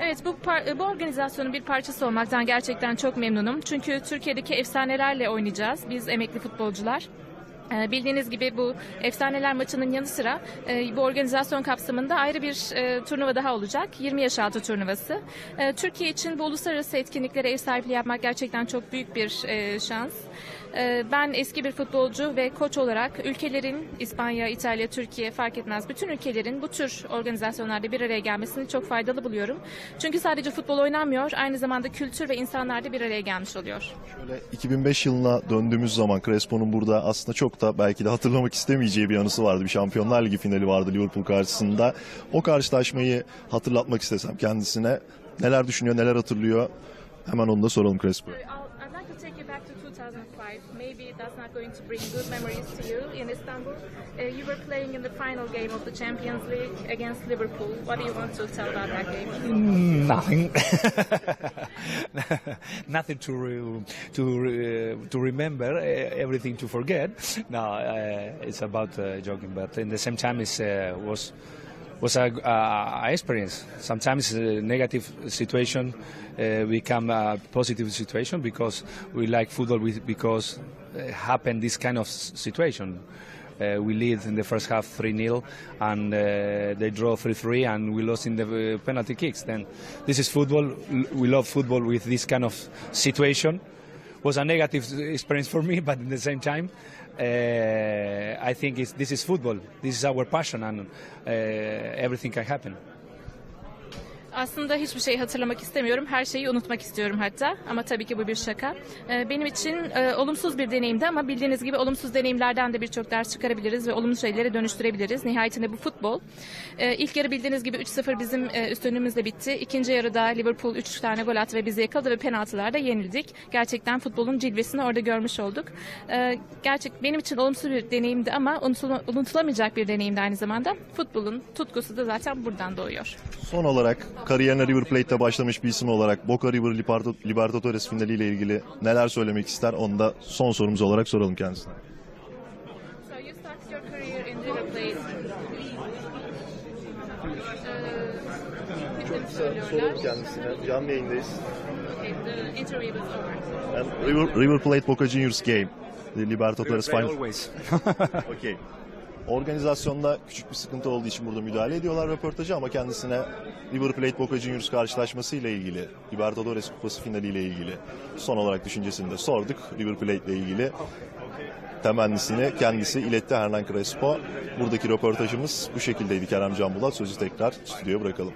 Evet bu bu organizasyonun bir parçası olmaktan gerçekten çok memnunum. Çünkü Türkiye'deki efsanelerle oynayacağız. Biz emekli futbolcular. Ee, Bildiğiniz gibi bu efsaneler maçının yanı sıra e, bu organizasyon kapsamında ayrı bir e, turnuva daha olacak. 20 yaş altı turnuvası. E, Türkiye için bu uluslararası etkinliklere ev sahipliği yapmak gerçekten çok büyük bir şans. Ben eski bir futbolcu ve koç olarak ülkelerin İspanya, İtalya, Türkiye fark etmez bütün ülkelerin bu tür organizasyonlarda bir araya gelmesini çok faydalı buluyorum. Çünkü sadece futbol oynanmıyor, aynı zamanda kültür ve insanlar da bir araya gelmiş oluyor. Şöyle 2005 yılına döndüğümüz zaman Crespo'nun burada aslında çok da belki de hatırlamak istemeyeceği bir anısı vardı. Bir Şampiyonlar Ligi finali vardı Liverpool karşısında. O karşılaşmayı hatırlatmak istesem kendisine neler düşünüyor, neler hatırlıyor hemen onu da soralım Crespo. Take you back to 2005. Maybe that's not going to bring good memories to you in Istanbul. Uh, you were playing in the final game of the Champions League against Liverpool. What do you want to tell about that game? Nothing. Nothing to re- to re- to remember. Everything to forget. No, uh, it's about uh, joking, but in the same time, it uh, was was a, experience. Sometimes a negative situation uh, become a positive situation because we like football because uh, happen this kind of situation. Uh, we lead in the first half 3 0, and uh, they draw 3 3, and we lost in the uh, penalty kicks. Then this is football. We love football with this kind of situation. Was a negative experience for me, but at the same time, uh, I think this is football. This is our passion, and uh, everything can happen. Aslında hiçbir şey hatırlamak istemiyorum. Her şeyi unutmak istiyorum hatta. Ama tabii ki bu bir şaka. Ee, Benim için e, olumsuz bir deneyimdi ama bildiğiniz gibi olumsuz deneyimlerden de birçok ders çıkarabiliriz ve olumlu şeylere dönüştürebiliriz. Nihayetinde bu futbol. Ee, İlk yarı bildiğiniz gibi 3-0 bizim e, üstünlüğümüzle bitti. İkinci yarıda Liverpool 3 tane gol attı ve bizi yakaladı ve penaltılarda yenildik. Gerçekten futbolun cilvesini orada görmüş olduk. Ee, Gerçek benim için olumsuz bir deneyimdi ama unutula- unutulamayacak bir deneyimdi aynı zamanda. Futbolun tutkusu da zaten buradan doğuyor. Son olarak kariyerine River Plate'te başlamış bir isim olarak Boca River Libertadores finaliyle ilgili neler söylemek ister onu da son sorumuz olarak soralım kendisine. So you started your career in River Plate. Ee, kendisine. Canlı yayındayız. Okay, the interview was over. River, River Plate Boca Juniors game. The Libertadores final. always. Okey. Organizasyonda küçük bir sıkıntı olduğu için burada müdahale ediyorlar röportajı ama kendisine River Plate Boca Juniors karşılaşması ile ilgili, Libertadores Kupası finali ile ilgili son olarak düşüncesini de sorduk. River Plate ile ilgili temennisini kendisi iletti Hernan Crespo. Buradaki röportajımız bu şekildeydi Kerem Can Bulat. Sözü tekrar stüdyoya bırakalım.